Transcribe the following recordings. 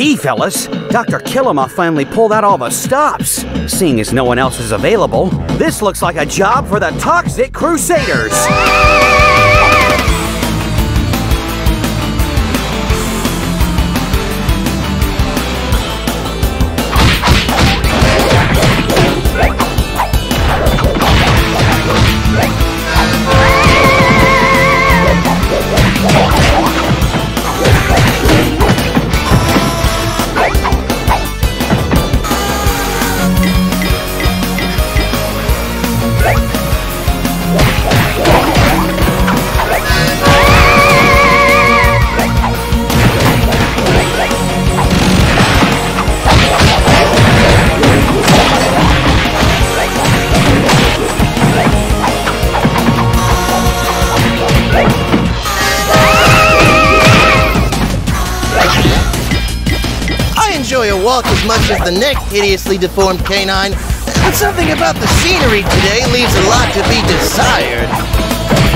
Gee, fellas, Dr. Killemoff finally pulled out all the stops. Seeing as no one else is available, this looks like a job for the Toxic Crusaders. Much as the next hideously deformed canine, but something about the scenery today leaves a lot to be desired.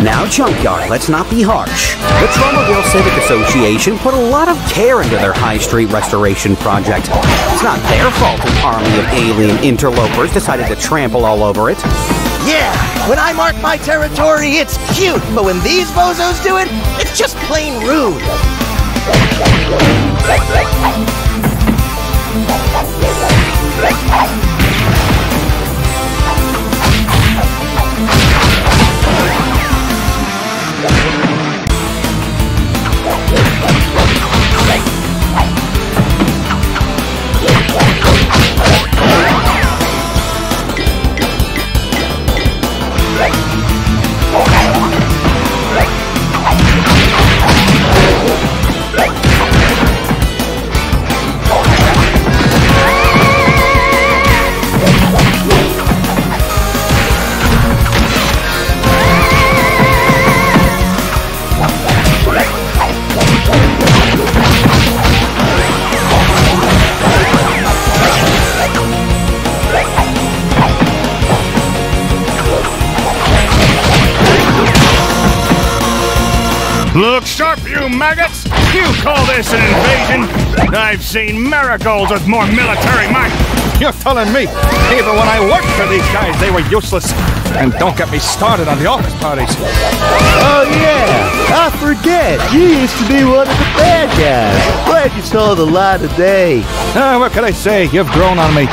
Now, Junkyard, let's not be harsh. The Tromaville Civic Association put a lot of care into their High Street restoration project. It's not their fault an army of alien interlopers decided to trample all over it. Yeah, when I mark my territory, it's cute, but when these bozos do it, it's just plain rude. Sharp, you maggots! You call this an invasion? I've seen marigolds with more military might. You're telling me, even when I worked for these guys, they were useless. And don't get me started on the office parties. Oh yeah, I forget. You used to be one of the bad guys. Glad you saw the light of day. Ah, what can I say? You've grown on me.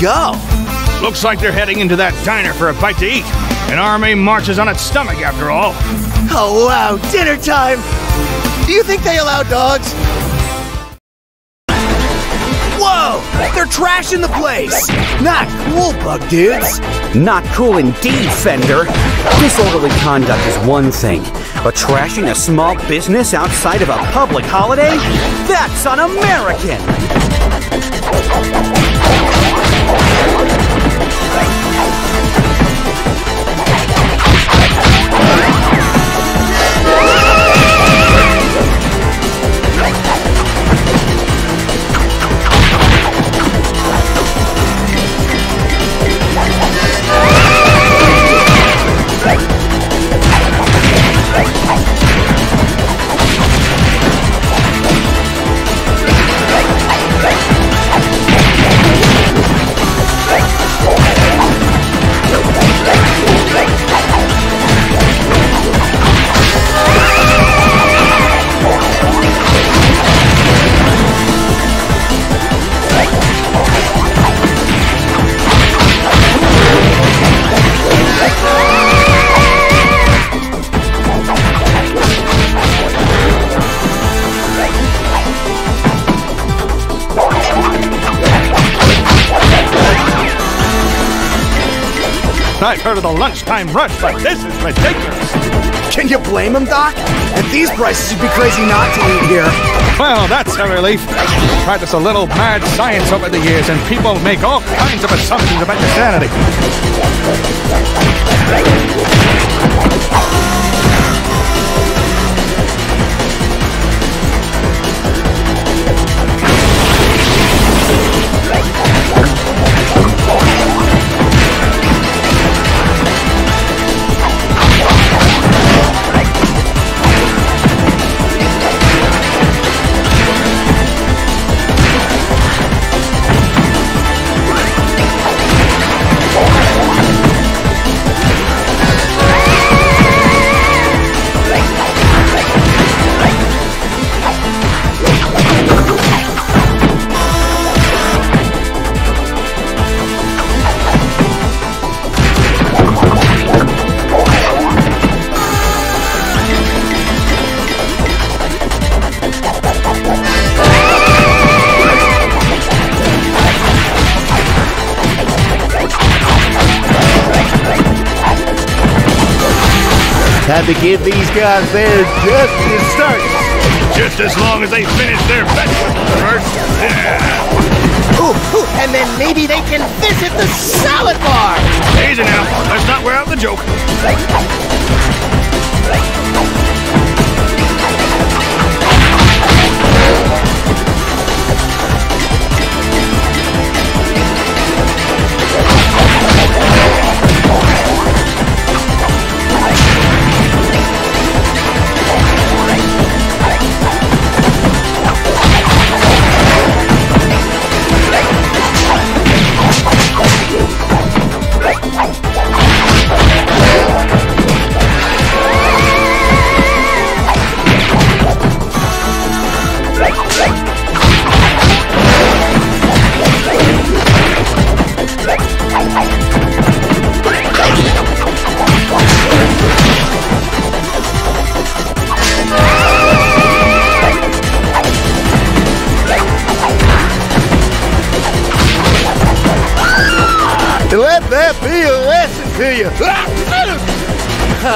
Go? Looks like they're heading into that diner for a bite to eat. An army marches on its stomach, after all. Oh wow, dinner time! Do you think they allow dogs? Whoa! They're trashing the place! Not cool, bug dudes! Not cool indeed, Fender. Disorderly conduct is one thing, but trashing a small business outside of a public holiday? That's un-American! Thank you. I've heard of the lunchtime rush, but this is ridiculous. Can you blame him, Doc? At these prices, you'd be crazy not to eat here. Well, that's a relief. Practice a little mad science over the years, and people make all kinds of assumptions about your sanity. Time to give these guys their just start. Just as long as they finish their vegetables first. Yeah. Ooh, ooh, and then maybe they can visit the salad bar. Easy now. Let's not wear out the joke.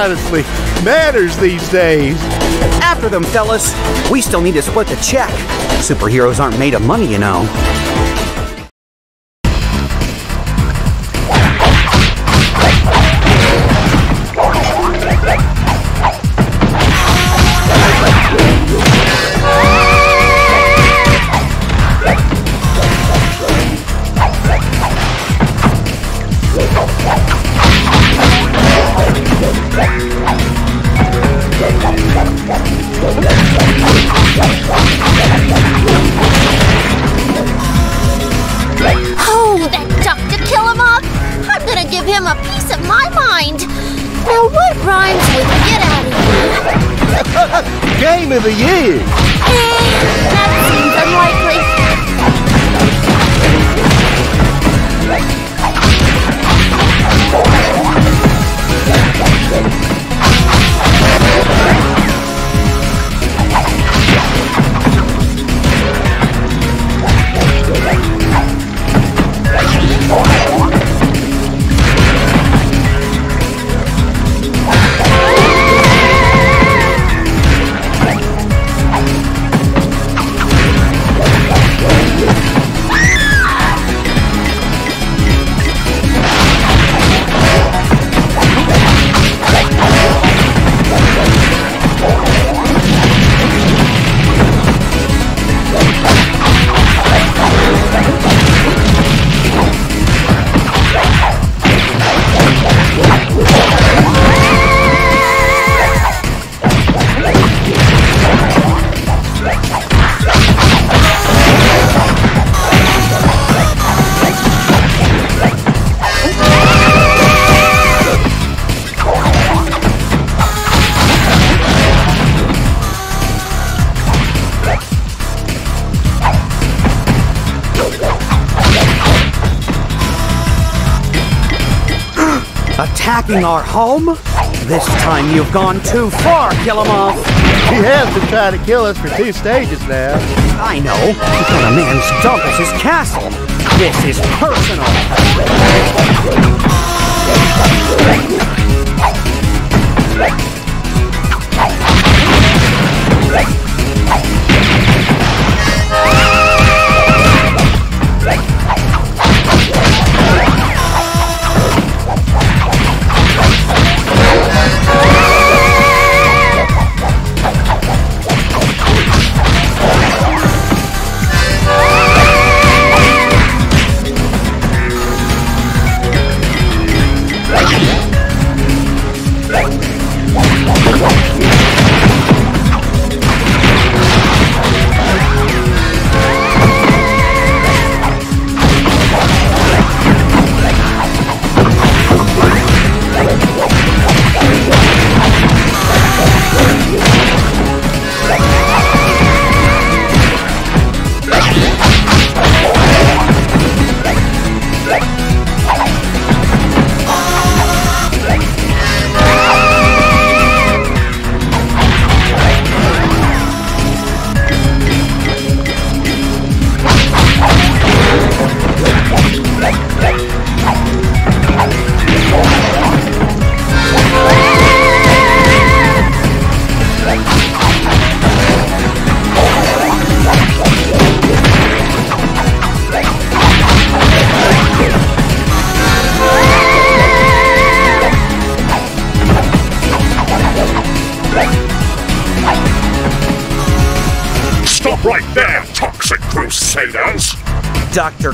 Honestly, manners these days. After them, fellas. We still need to split the check. Superheroes aren't made of money, you know. Him a piece of my mind! Now, what rhymes with get out of here? Game of the year. Eh, that seems unlikely. Attacking our home? This time you've gone too far, Killemoff. He has been trying to kill us for two stages now. I know. But a man's dump is his castle. This is personal.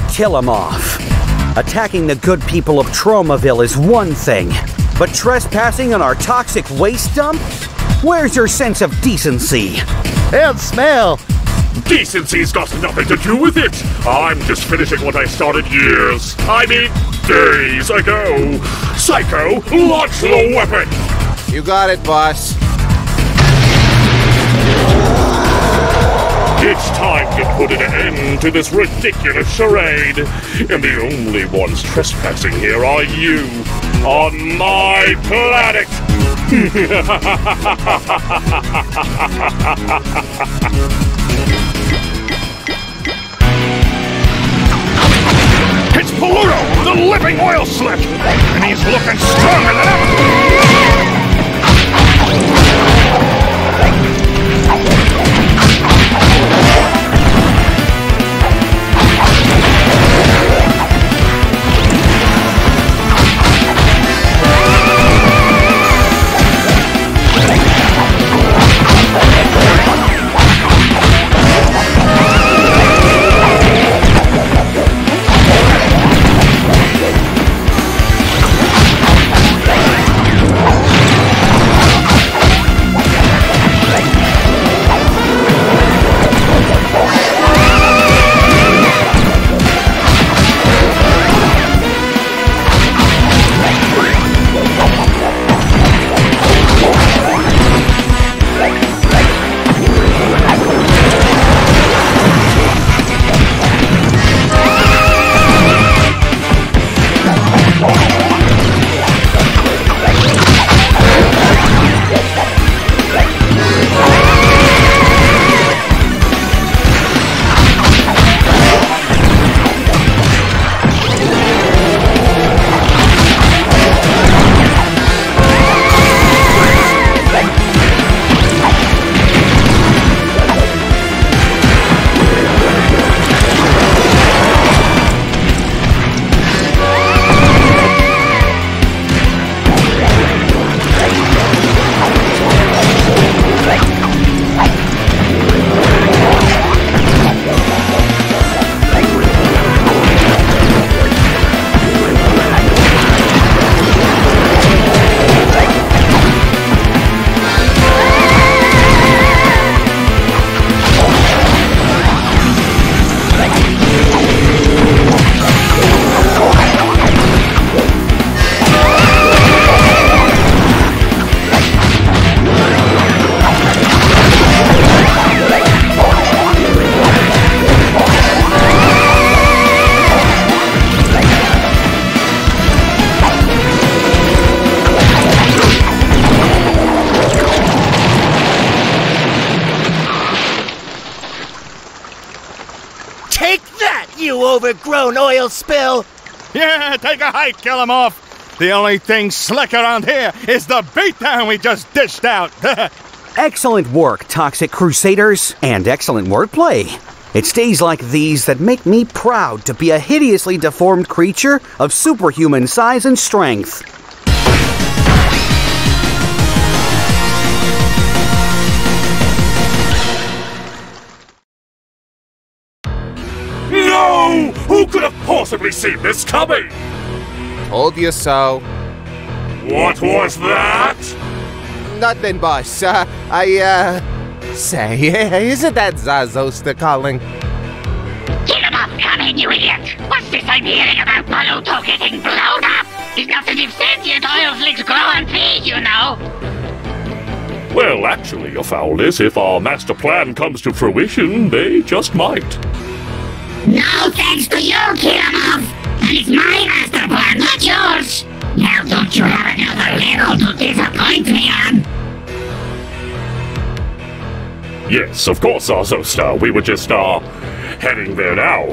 Dr. Killemoff. Attacking the good people of Tromaville is one thing, but trespassing on our toxic waste dump? Where's your sense of decency? And smell. Decency's got nothing to do with it! I'm just finishing what I started years, I mean, days ago! Psycho, launch the weapon! You got it, boss. It's time to put an end to this ridiculous charade. And the only ones trespassing here are you, on my planet! It's Polluto, the living oil slick! And he's looking stronger than ever! Overgrown oil spill! Yeah, take a hike, kill him off! The only thing slick around here is the beatdown we just dished out. Excellent work, Toxic Crusaders, and excellent wordplay. It's days like these that make me proud to be a hideously deformed creature of superhuman size and strength. Possibly seen this coming? Told you so. What was that? Nothing, boss. Uh, I, uh. Say, isn't that Czar Zosta calling? Get him up, come in, you idiot! What's this I'm hearing about Polluto getting blown up? It's not as if sentient oil slicks grow on trees, you know! Well, actually, your foulness, if our master plan comes to fruition, they just might. No thanks to you, Killemoff! And it's my master plan, not yours! Now don't you have another level to disappoint me on? Yes, of course, Azosta. We were just, uh, heading there now.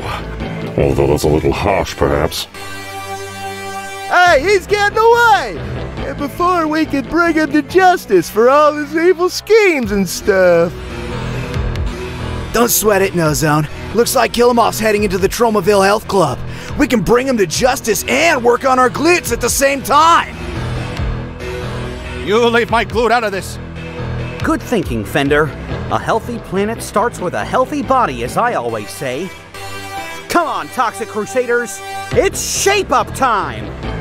Although that's a little harsh, perhaps. Hey, he's getting away! And before we can bring him to justice for all his evil schemes and stuff. Don't sweat it, No Zone. Looks like Killemoff's heading into the Tromaville Health Club. We can bring him to justice and work on our glutes at the same time. you leave my glute out of this. Good thinking, Fender. A healthy planet starts with a healthy body, as I always say. Come on, Toxic Crusaders! It's shape up time!